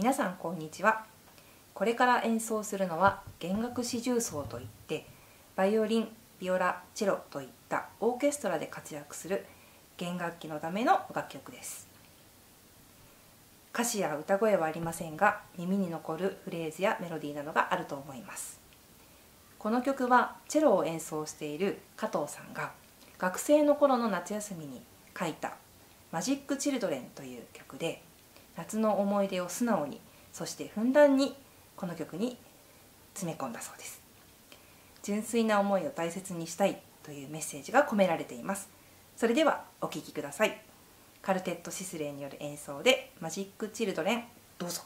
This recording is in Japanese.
皆さんこんにちは。これから演奏するのは弦楽四重奏といってバイオリンビオラチェロといったオーケストラで活躍する弦楽器のための楽曲です。歌詞や歌声はありませんが耳に残るフレーズやメロディーなどがあると思います。この曲はチェロを演奏している加藤さんが学生の頃の夏休みに書いた「マジック・チルドレン」という曲で夏の思い出を素直にそしてふんだんにこの曲に詰め込んだそうです。純粋な思いを大切にしたいというメッセージが込められています。それではお聴きください。カルテット・シスレーによる演奏で「マジック・チルドレン」どうぞ。